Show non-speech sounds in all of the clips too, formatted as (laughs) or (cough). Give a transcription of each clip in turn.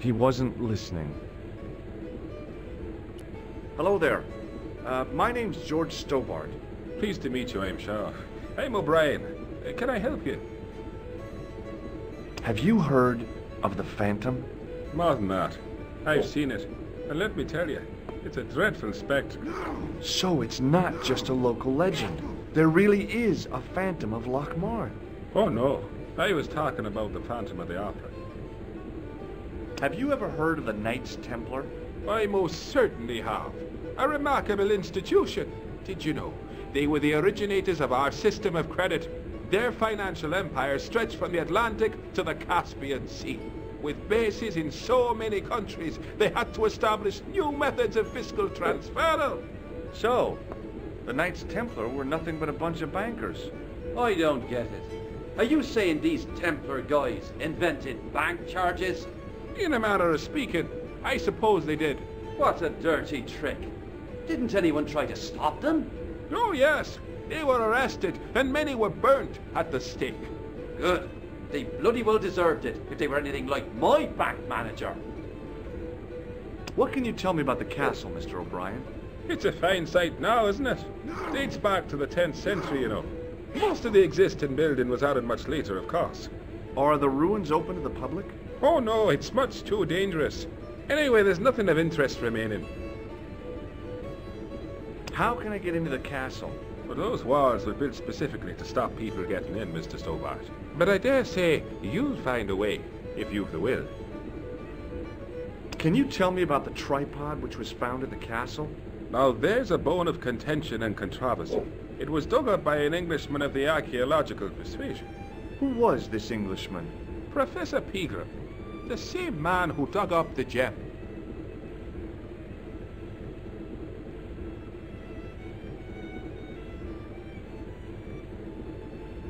He wasn't listening. Hello there. Uh, my name's George Stobart. Pleased to meet you, I'm sure. I'm O'Brien. Uh, Can I help you? Have you heard of the Phantom? More than that. I've seen it. And let me tell you, it's a dreadful spectacle. (gasps) So it's not just a local legend. There really is a Phantom of Lochmarne. Oh no, I was talking about the Phantom of the Opera. Have you ever heard of the Knights Templar? I most certainly have. A remarkable institution. Did you know? They were the originators of our system of credit. Their financial empire stretched from the Atlantic to the Caspian Sea. With bases in so many countries, they had to establish new methods of fiscal transfer. So, the Knights Templar were nothing but a bunch of bankers. I don't get it. Are you saying these Templar guys invented bank charges? In a manner of speaking, I suppose they did. What a dirty trick. Didn't anyone try to stop them? Oh yes, they were arrested and many were burnt at the stake. Good. They bloody well deserved it if they were anything like my bank manager. What can you tell me about the castle, Mr. O'Brien? It's a fine sight now, isn't it? Dates back to the 10th century, you know. Most of the existing building was added much later, of course. Are the ruins open to the public? Oh no, it's much too dangerous. Anyway, there's nothing of interest remaining. How can I get into the castle? But those walls were built specifically to stop people getting in, Mr. Stobart. But I dare say you'll find a way, if you've the will. Can you tell me about the tripod which was found in the castle? Now there's a bone of contention and controversy. It was dug up by an Englishman of the archaeological persuasion. Who was this Englishman? Professor Pegram, the same man who dug up the gem.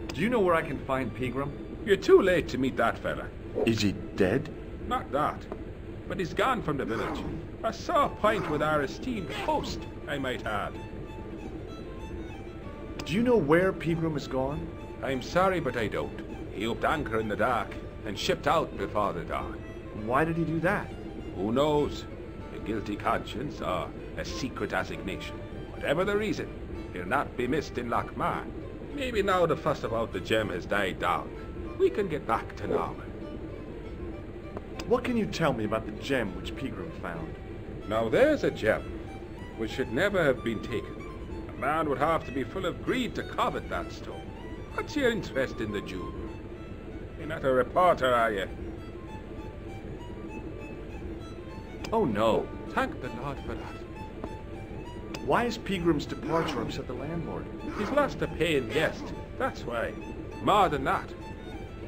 Do you know where I can find Pegram? You're too late to meet that fella. Is he dead? Not that. But he's gone from the village. A sore point with our esteemed host, I might add. Do you know where Pegram is gone? I'm sorry, but I don't. He upped anchor in the dark and shipped out before the dawn. Why did he do that? Who knows? A guilty conscience or a secret assignation. Whatever the reason, he'll not be missed in Lochmarne. Maybe now the fuss about the gem has died down, we can get back to normal. What can you tell me about the gem which Pegram found? Now there's a gem which should never have been taken. A man would have to be full of greed to covet that stone. What's your interest in the jewel? You're not a reporter, are you? Oh no. Thank the Lord for that. Why has Pegram's departure upset the landlord? He's lost a paying guest, that's why. More than that,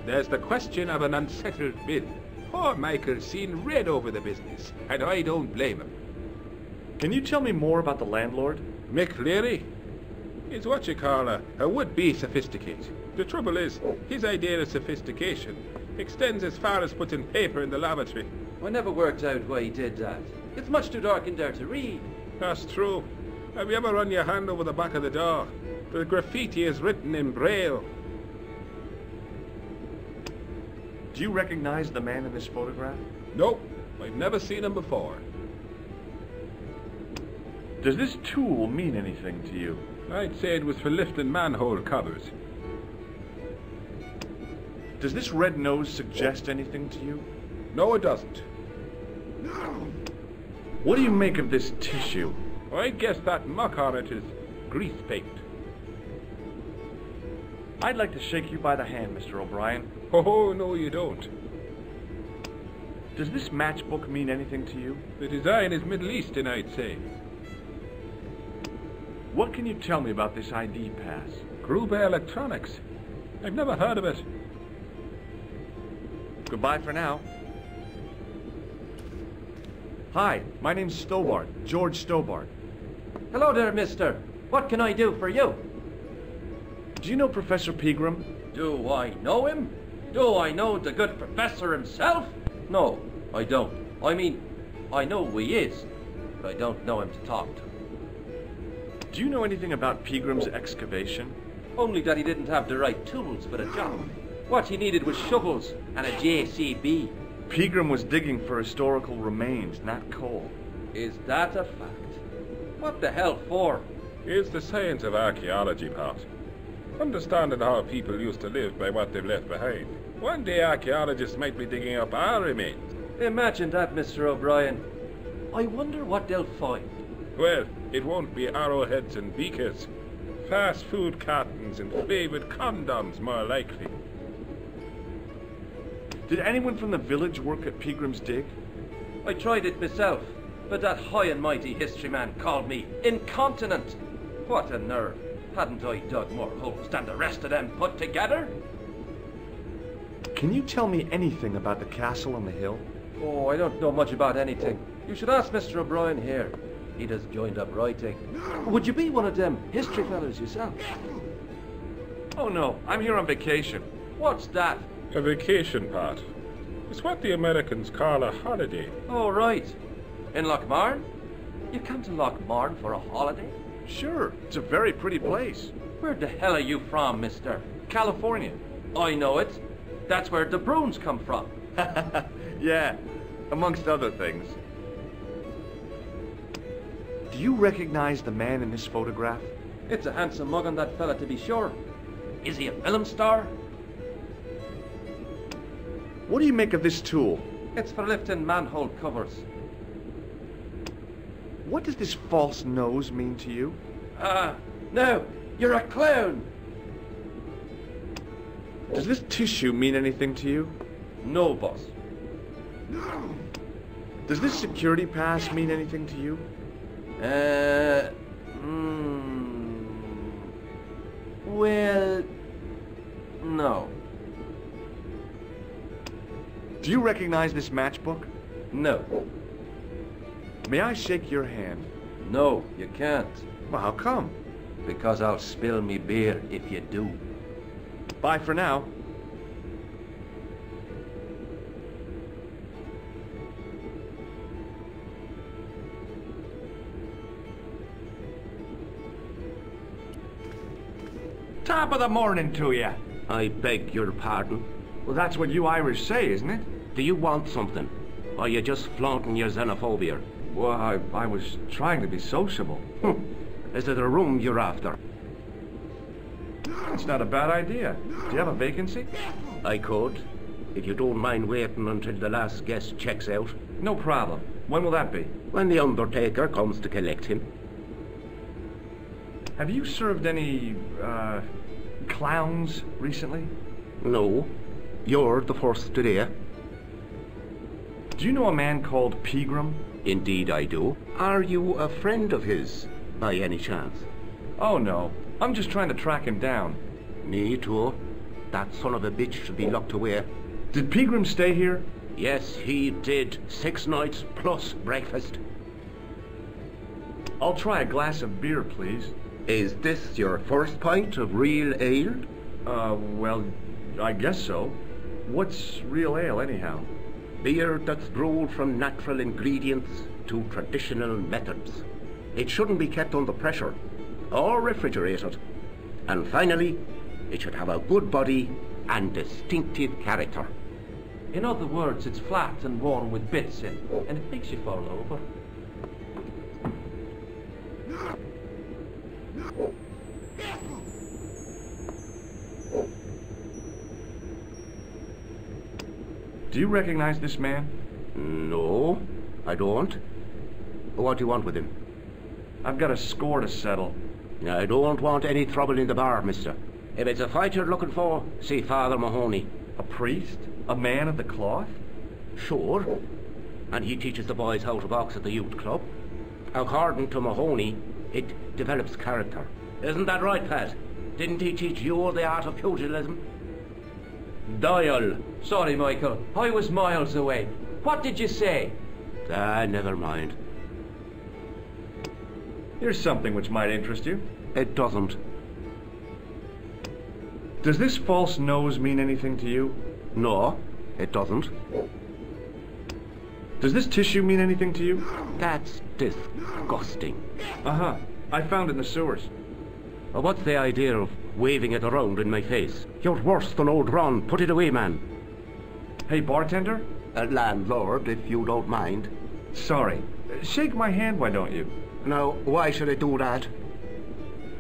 there's the question of an unsettled bill. Poor Michael's seen red over the business, and I don't blame him. Can you tell me more about the landlord? Mick Leary? He's what you call a, a would-be sophisticate. The trouble is, his idea of sophistication extends as far as putting paper in the lavatory. I never worked out why he did that. It's much too dark in there to read. That's true. Have you ever run your hand over the back of the door? The graffiti is written in braille. Do you recognize the man in this photograph? Nope, I've never seen him before. Does this tool mean anything to you? I'd say it was for lifting manhole covers. Does this red nose suggest anything to you? No, it doesn't. No. What do you make of this tissue? I guess that muck on it is grease paint. I'd like to shake you by the hand, Mr. O'Brien. Oh, no, you don't. Does this matchbook mean anything to you? The design is Middle Eastern, I'd say. What can you tell me about this ID pass? Gruber Electronics. I've never heard of it. Goodbye for now. Hi, my name's Stobart, George Stobart. Hello there, mister. What can I do for you? Do you know Professor Pegram? Do I know him? Do I know the good professor himself? No, I don't. I mean, I know who he is, but I don't know him to talk to. Do you know anything about Pegram's excavation? Only that he didn't have the right tools for the job. What he needed was shovels and a JCB. Pegram was digging for historical remains, not coal. Is that a fact? What the hell for? It's the science of archaeology, Pat. Understanding how people used to live by what they've left behind. One day archaeologists might be digging up our remains. Imagine that, Mr. O'Brien. I wonder what they'll find. Well, it won't be arrowheads and beakers. Fast food cartons and flavoured condoms, more likely. Did anyone from the village work at Pegram's dig? I tried it myself, but that high and mighty history man called me incontinent. What a nerve. Hadn't I dug more holes than the rest of them put together? Can you tell me anything about the castle on the hill? Oh, I don't know much about anything. You should ask Mr. O'Brien here. He does joined up writing. Would you be one of them history fellows yourself? Oh no, I'm here on vacation. What's that? A vacation, Pat. It's what the Americans call a holiday. Oh, right. In Lochmarne? You come to Lochmarne for a holiday? Sure, it's a very pretty place. Where the hell are you from, mister? California. I know it. That's where the Bruins come from. (laughs) yeah, amongst other things. Do you recognize the man in this photograph? It's a handsome mug on that fella, to be sure. Is he a film star? What do you make of this tool? It's for lifting manhole covers. What does this false nose mean to you? Ah, no, you're a clown. Does this tissue mean anything to you? No, boss. No. Does this security pass mean anything to you? Uh, mm, well, no. Do you recognize this matchbook? No. May I shake your hand? No, you can't. Well, how come? Because I'll spill me beer if you do. Bye for now. Top of the morning to you. I beg your pardon. Well, that's what you Irish say, isn't it? Do you want something? Or are you just flaunting your xenophobia? Well, I, I was trying to be sociable. Is it a room you're after? It's not a bad idea. Do you have a vacancy? I could, if you don't mind waiting until the last guest checks out. No problem. When will that be? When the undertaker comes to collect him. Have you served any, uh, clowns recently? No, you're the first today. Do you know a man called Pegram? Indeed I do. Are you a friend of his, by any chance? Oh, no. I'm just trying to track him down. Me too. That son of a bitch should be locked away. Did Pegram stay here? Yes, he did. Six nights plus breakfast. I'll try a glass of beer, please. Is this your first pint of real ale? Uh, well, I guess so. What's real ale, anyhow? Beer that's brewed from natural ingredients to traditional methods. It shouldn't be kept under pressure or refrigerated. And finally, it should have a good body and distinctive character. In other words, it's flat and worn with bits in, and it makes you fall over. Do you recognize this man? No, I don't. What do you want with him? I've got a score to settle. I don't want any trouble in the bar, mister. If it's a fight you're looking for, see Father Mahoney. A priest? A man of the cloth? Sure. And he teaches the boys how to box at the youth club. According to Mahoney, it develops character. Isn't that right, Pat? Didn't he teach you the art of pugilism? Doyle. Sorry, Michael. I was miles away. What did you say? Ah, never mind. Here's something which might interest you. It doesn't. Does this false nose mean anything to you? No, it doesn't. Does this tissue mean anything to you? That's disgusting. Uh-huh. I found it in the sewers. Well, what's the idea of waving it around in my face? You're worse than old Ron. Put it away, man. Hey, bartender, A landlord, if you don't mind. Sorry. Shake my hand, why don't you? Now, why should I do that?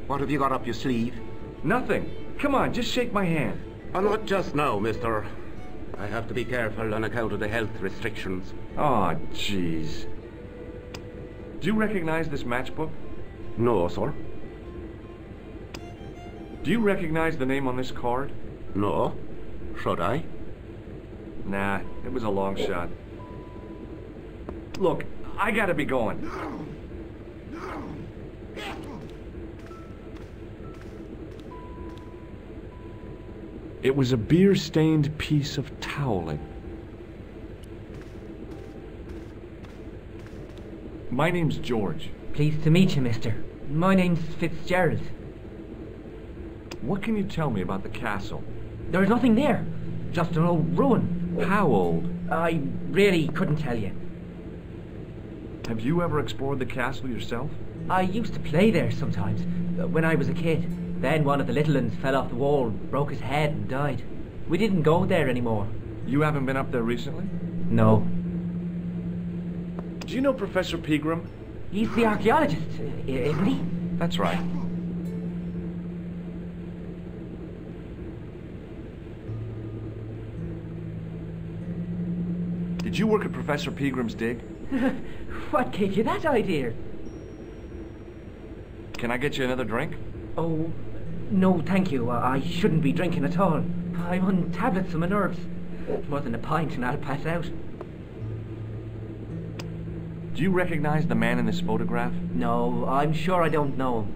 What have you got up your sleeve? Nothing. Come on, just shake my hand. Oh, not just now, mister. I have to be careful on account of the health restrictions. Oh, jeez. Do you recognize this matchbook? No, sir. Do you recognize the name on this card? No. Should I? Nah, it was a long shot. Look, I gotta be going. It was a beer-stained piece of toweling. My name's George. Pleased to meet you, mister. My name's Fitzgerald. What can you tell me about the castle? There's nothing there. Just an old ruin. How old? I really couldn't tell you. Have you ever explored the castle yourself? I used to play there sometimes, uh, when I was a kid. Then one of the little ones fell off the wall, broke his head and died. We didn't go there anymore. You haven't been up there recently? No. Do you know Professor Pegram? He's the archaeologist, isn't he? That's right. Did you work at Professor Pegram's dig? (laughs) What gave you that idea? Can I get you another drink? Oh, no, thank you. I shouldn't be drinking at all. I'm on tablets for my nerves. More than a pint and I'll pass out. Do you recognize the man in this photograph? No, I'm sure I don't know him.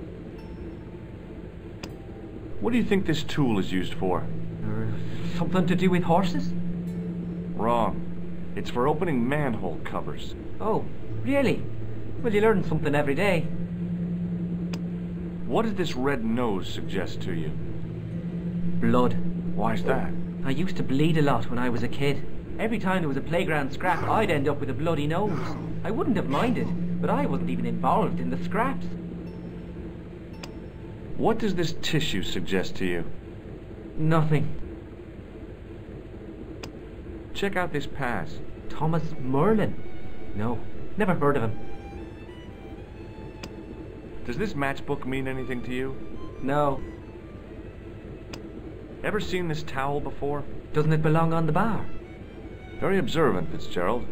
What do you think this tool is used for? Or something to do with horses? Wrong. It's for opening manhole covers. Oh, really? Well, you learn something every day. What does this red nose suggest to you? Blood. Why's that? I used to bleed a lot when I was a kid. Every time there was a playground scrap, I'd end up with a bloody nose. I wouldn't have minded, but I wasn't even involved in the scraps. What does this tissue suggest to you? Nothing. Check out this pass. Thomas Merlin? No, never heard of him. Does this matchbook mean anything to you? No. Ever seen this towel before? Doesn't it belong on the bar? Very observant, Fitzgerald.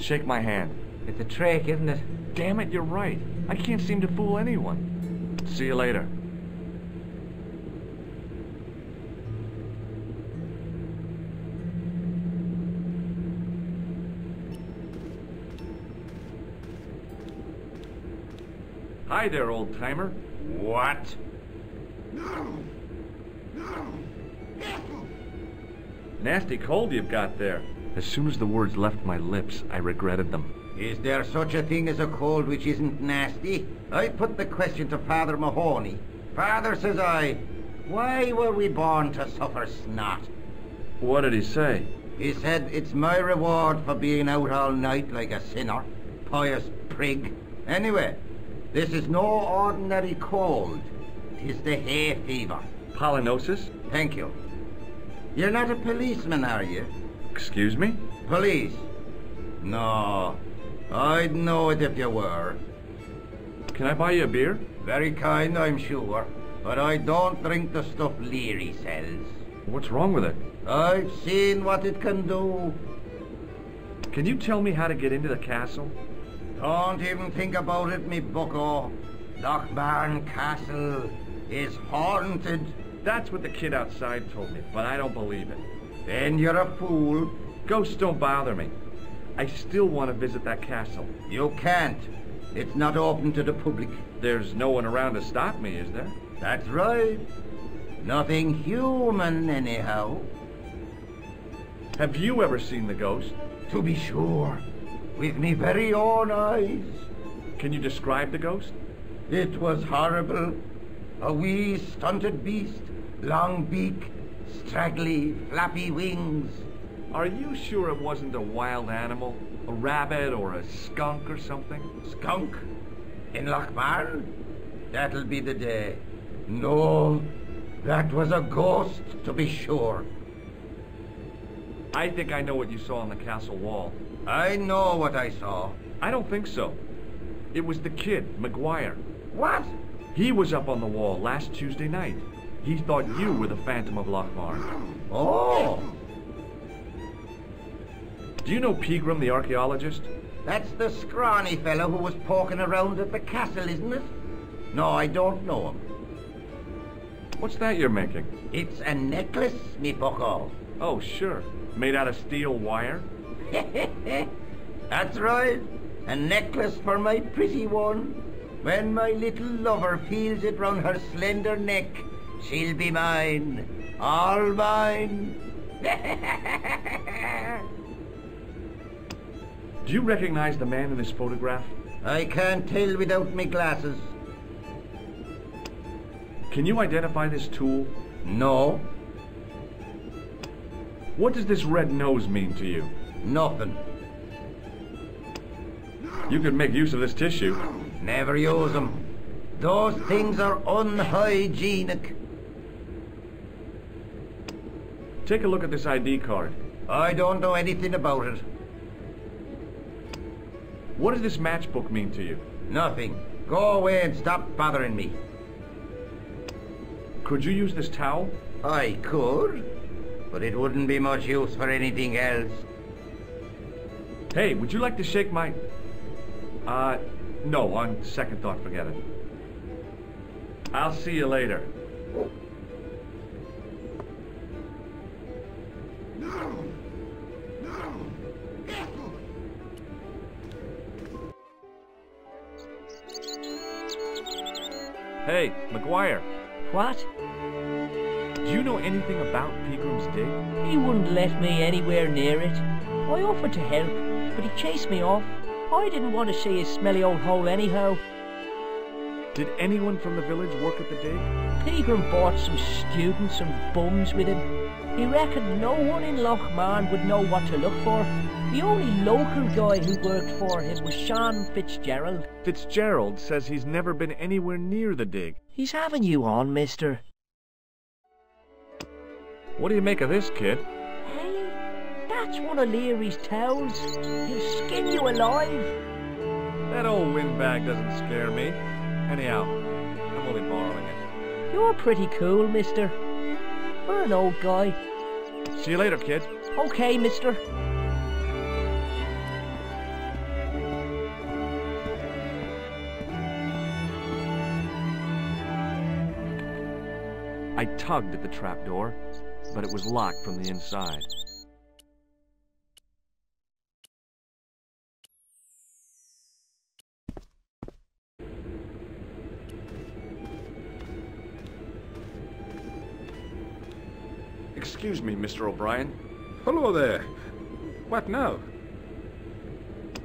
Shake my hand. It's a trick, isn't it? Damn it, you're right. I can't seem to fool anyone. See you later. Hi there, old timer. What? Nasty cold you've got there. As soon as the words left my lips, I regretted them. Is there such a thing as a cold which isn't nasty? I put the question to Father Mahoney. Father, says I, why were we born to suffer snot? What did he say? He said, it's my reward for being out all night like a sinner. Pious prig. Anyway, this is no ordinary cold. Tis the hay fever. Pollinosis? Thank you. You're not a policeman, are you? Excuse me? Police? No. I'd know it if you were. Can I buy you a beer? Very kind, I'm sure. But I don't drink the stuff Leary sells. What's wrong with it? I've seen what it can do. Can you tell me how to get into the castle? Don't even think about it, me bucko. Lochmarne Castle is haunted. That's what the kid outside told me, but I don't believe it. Then you're a fool. Ghosts don't bother me. I still want to visit that castle. You can't. It's not open to the public. There's no one around to stop me, is there? That's right. Nothing human, anyhow. Have you ever seen the ghost? To be sure. With me very own eyes. Can you describe the ghost? It was horrible. A wee stunted beast, long beak, straggly, flappy wings. Are you sure it wasn't a wild animal? A rabbit or a skunk or something? Skunk? In Lochmarne? That'll be the day. No, that was a ghost, to be sure. I think I know what you saw on the castle wall. I know what I saw. I don't think so. It was the kid, McGuire. What? He was up on the wall last Tuesday night. He thought you were the Phantom of Lochmarne. Oh, Do you know Pegram, the archaeologist? that's the scrawny fellow who was poking around at the castle, isn't it? No, I don't know him. What's that you're making? It's a necklace, me bucko. Oh, sure. Made out of steel wire? (laughs) That's right. A necklace for my pretty one. When my little lover feels it round her slender neck, she'll be mine. All mine. (laughs) Do you recognize the man in this photograph? I can't tell without me glasses. Can you identify this tool? No, What does this red nose mean to you? nothing. You could make use of this tissue. Never use them. Those things are unhygienic. Take a look at this ID card. I don't know anything about it. What does this matchbook mean to you? Nothing. Go away and stop bothering me. Could you use this towel? I could, but it wouldn't be much use for anything else. Hey, would you like to shake my... Uh, no, on second thought, forget it. I'll see you later. Hey, McGuire, What? Do you know anything about Pegram's Dig? He wouldn't let me anywhere near it. I offered to help, but he chased me off. I didn't want to see his smelly old hole anyhow. Did anyone from the village work at the dig? Pegram bought some students and bums with him. He reckoned no one in Lochmarne would know what to look for. The only local guy who worked for him was Sean Fitzgerald. Fitzgerald says he's never been anywhere near the dig. He's having you on, mister. What do you make of this, kid? Hey, that's one of Leary's towels. He'll skin you alive. That old windbag doesn't scare me. Anyhow, I'm only borrowing it. You're pretty cool, mister. For an old guy. See you later, kid. Okay, mister. I tugged at the trapdoor, but it was locked from the inside. Excuse me, Mr. O'Brien. Hello there. What now?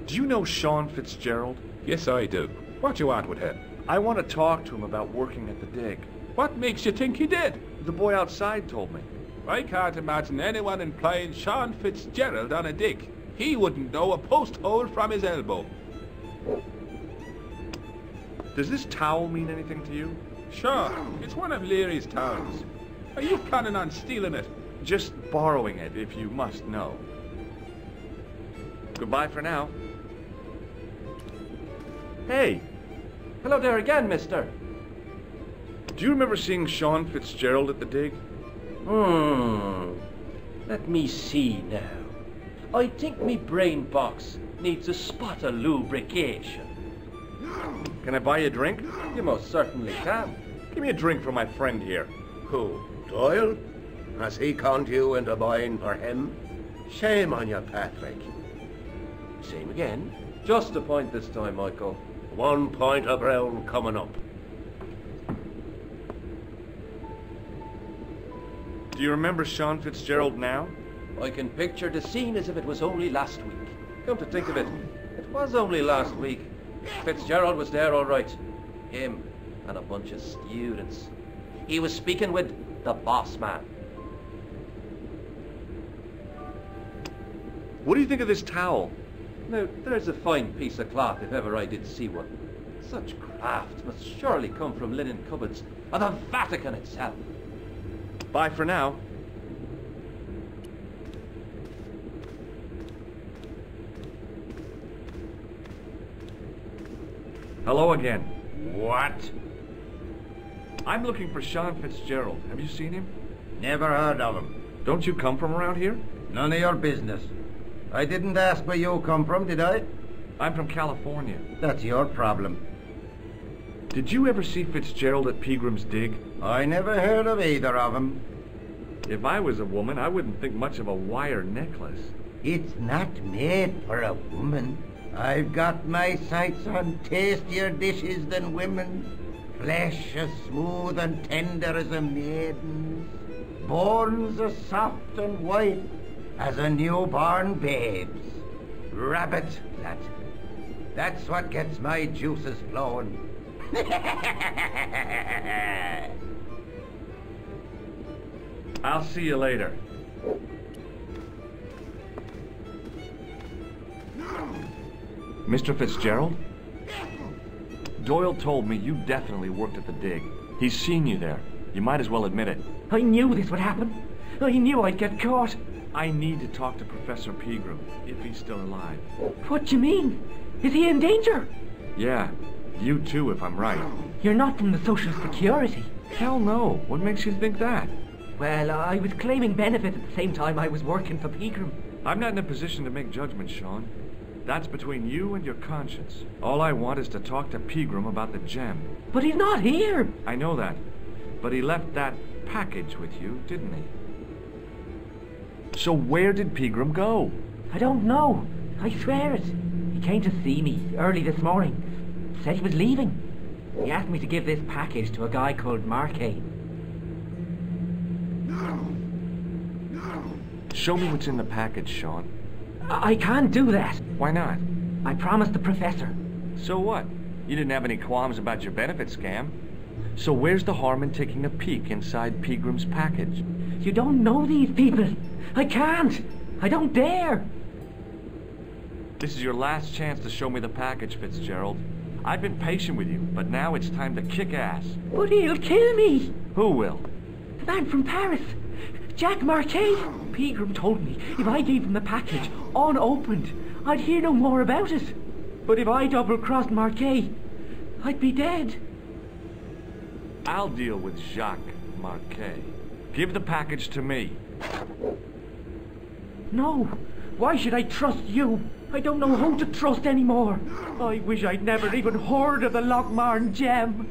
Do you know Sean Fitzgerald? Yes, I do. What you want with him? I want to talk to him about working at the dig. What makes you think he did? The boy outside told me. I can't imagine anyone employing Sean Fitzgerald on a dig. He wouldn't know a post hole from his elbow. Does this towel mean anything to you? Sure, it's one of Leary's towels. Are you planning on stealing it? Just borrowing it, if you must know. Goodbye for now. Hey, Hello there again, mister. do you remember seeing Sean Fitzgerald at the dig? Hmm. Let me see now. I think me brain box needs a spot of lubrication. Can I buy you a drink? You most certainly can. Give me a drink for my friend here. Who? Doyle? Has he conned you into buying for him? Shame on you, Patrick. Same again. Just a point this time, Michael. One point of ground coming up. Do you remember Sean Fitzgerald now? I can picture the scene as if it was only last week. Come to think of it, it was only last week. Fitzgerald was there all right. Him and a bunch of students. He was speaking with the boss man. What do you think of this towel? Now, there's a fine piece of cloth if ever I did see one. Such craft must surely come from linen cupboards of the Vatican itself. Bye for now. Hello again. What? I'm looking for Sean Fitzgerald. Have you seen him? Never heard of him. Don't you come from around here? None of your business. I didn't ask where you come from, did I? I'm from California. That's your problem. Did you ever see Fitzgerald at Pegram's Dig? I never heard of either of 'em. If I was a woman, I wouldn't think much of a wire necklace. It's not made for a woman. I've got my sights on tastier dishes than women. Flesh as smooth and tender as a maiden's. Bones as soft and white as a newborn babe's. Rabbit, that. That's what gets my juices flowing. (laughs) I'll see you later. Mr. Fitzgerald? Doyle told me you definitely worked at the dig. He's seen you there. You might as well admit it. I knew this would happen. I knew I'd get caught. I need to talk to Professor Pegram, if he's still alive. What do you mean? Is he in danger? Yeah, you too, if I'm right. You're not from the Social Security. Hell no. What makes you think that? Well, I was claiming benefit at the same time I was working for Pegram. I'm not in a position to make judgments, Sean. That's between you and your conscience. All I want is to talk to Pegram about the gem. But he's not here. I know that. But he left that package with you, didn't he? So where did Pegram go? I don't know. I swear it. He came to see me early this morning. Said he was leaving. He asked me to give this package to a guy called Marquet. No. No. Show me what's in the package, Sean. I, I can't do that. Why not? I promised the professor. So what? You didn't have any qualms about your benefit scam. So where's the harm in taking a peek inside Pegram's package? You don't know these people. I can't. I don't dare. This is your last chance to show me the package, Fitzgerald. I've been patient with you, but now it's time to kick ass. But he'll kill me. Who will? The man from Paris. Jacques Marquet. Pegram told me if I gave him the package unopened, I'd hear no more about it. But if I double-crossed Marquet, I'd be dead. I'll deal with Jacques Marquet. Give the package to me. No. Why should I trust you? I don't know who to trust anymore. I wish I'd never even heard of the Lochmarne gem.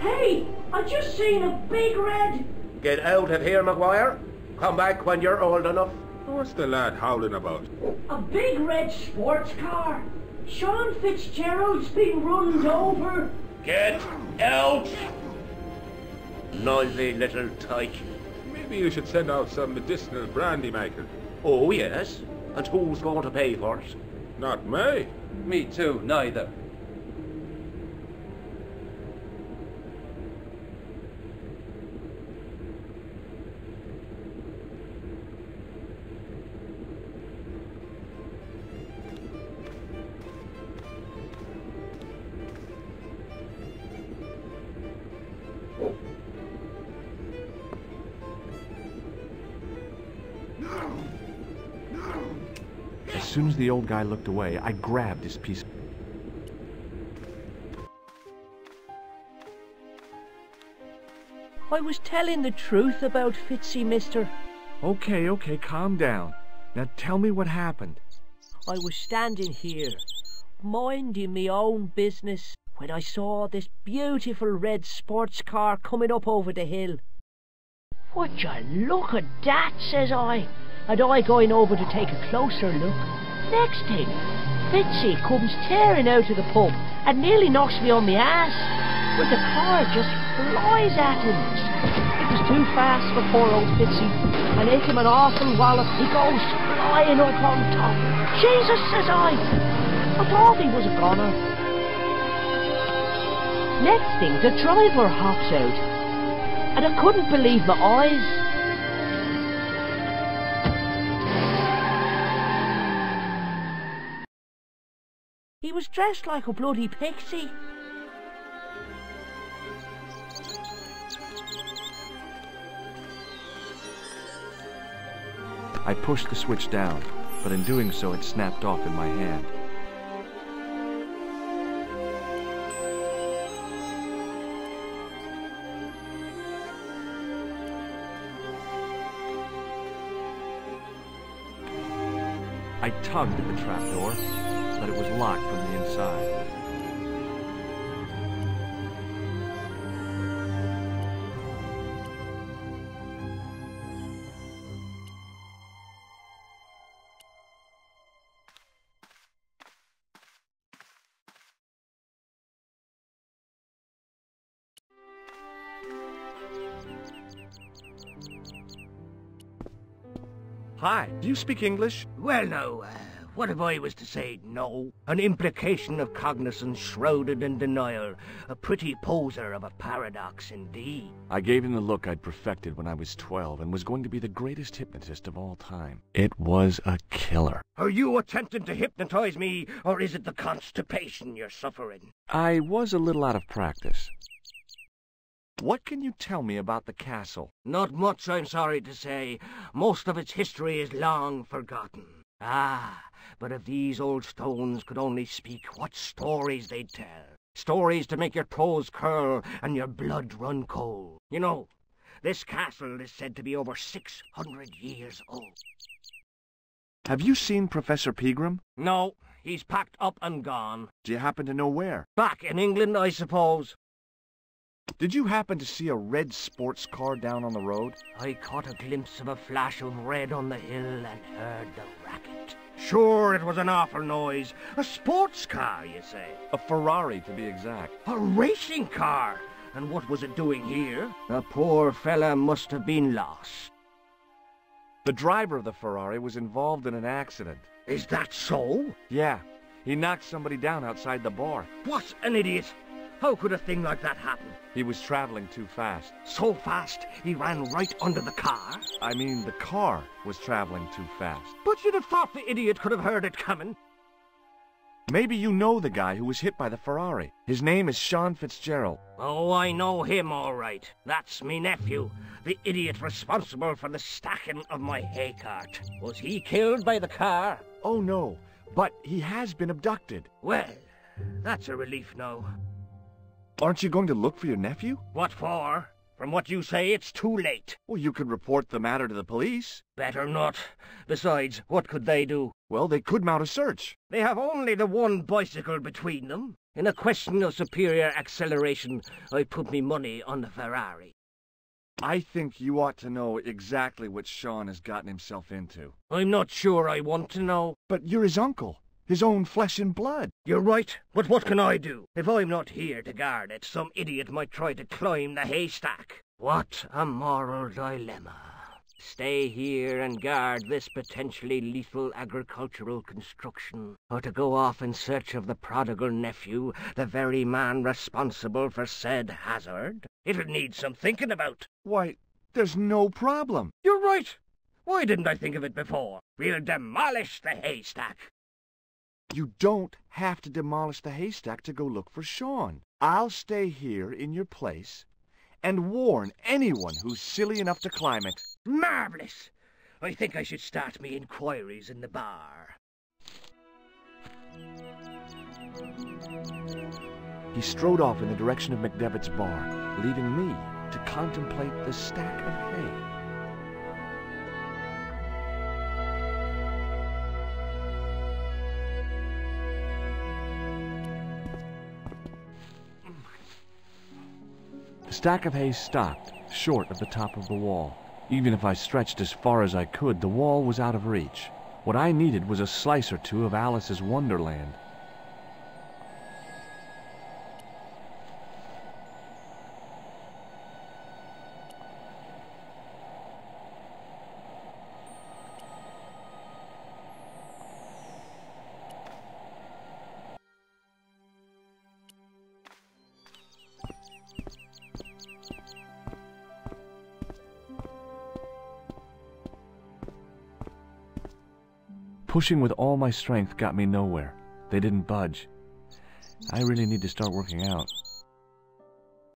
Hey, I just seen a big red. Get out of here, Maguire. Come back when you're old enough. What's the lad howling about? A big red sports car. Sean Fitzgerald's been runned over. Get out! Noisy little tyke. Maybe you should send out some medicinal brandy maker. Oh, yes. And who's going to pay for it? Not me. Me too, neither. The old guy looked away, I grabbed his piece. I was telling the truth about Fitzy, mister. Okay, okay, calm down. Now tell me what happened. I was standing here, minding me own business, when I saw this beautiful red sports car coming up over the hill. Would you look at that, says I, and I going over to take a closer look. Next thing, Fitzy comes tearing out of the pub and nearly knocks me on the ass, but the car just flies at him. It was too fast for poor old Fitzy, and hit him an awful wallop. He goes flying up on top. Jesus, says I. I thought he was a goner. Next thing, the driver hops out, and I couldn't believe my eyes. was dressed like a bloody pixie. I pushed the switch down, but in doing so it snapped off in my hand. I tugged at the trapdoor, but it was locked from the inside. Hi, do you speak English? Well, no. uh, what if I was to say no? An implication of cognizance shrouded in denial. A pretty poser of a paradox indeed. I gave him the look I'd perfected when I was 12 and was going to be the greatest hypnotist of all time. It was a killer. Are you attempting to hypnotize me, or is it the constipation you're suffering? I was a little out of practice. What can you tell me about the castle? Not much, I'm sorry to say. Most of its history is long forgotten. Ah, but if these old stones could only speak, what stories they'd tell. Stories to make your toes curl and your blood run cold. You know, this castle is said to be over 600 years old. Have you seen Professor Pegram? No, he's packed up and gone. Do you happen to know where? Back in England, I suppose. Did you happen to see a red sports car down on the road? I caught a glimpse of a flash of red on the hill and heard the racket. Sure, it was an awful noise. A sports car, you say? A Ferrari, to be exact. A racing car? And what was it doing here? The poor fella must have been lost. The driver of the Ferrari was involved in an accident. Is that so? Yeah, he knocked somebody down outside the bar. What an idiot! How could a thing like that happen? He was traveling too fast. So fast, he ran right under the car? I mean, the car was traveling too fast. But you'd have thought the idiot could have heard it coming. Maybe you know the guy who was hit by the Ferrari. His name is Sean Fitzgerald. Oh, I know him all right. That's me nephew, the idiot responsible for the stacking of my hay cart. Was he killed by the car? Oh, no, but he has been abducted. Well, that's a relief now. Aren't you going to look for your nephew? What for? From what you say, it's too late. Well, you could report the matter to the police. Better not. Besides, what could they do? Well, they could mount a search. They have only the one bicycle between them. In a question of superior acceleration, I put me money on the Ferrari. I think you ought to know exactly what Sean has gotten himself into. I'm not sure I want to know. But you're his uncle. His own flesh and blood. You're right, but what can I do? If I'm not here to guard it, some idiot might try to climb the haystack. What a moral dilemma. Stay here and guard this potentially lethal agricultural construction, or to go off in search of the prodigal nephew, the very man responsible for said hazard? It'll need some thinking about. Why, there's no problem. You're right. Why didn't I think of it before? We'll demolish the haystack. You don't have to demolish the haystack to go look for Sean. I'll stay here in your place and warn anyone who's silly enough to climb it. Marvellous! I think I should start me inquiries in the bar. He strode off in the direction of McDevitt's bar, leaving me to contemplate the stack of hay. Stack of hay stopped, short of the top of the wall. Even if I stretched as far as I could, the wall was out of reach. What I needed was a slice or two of Alice's Wonderland. Pushing with all my strength got me nowhere. They didn't budge. I really need to start working out.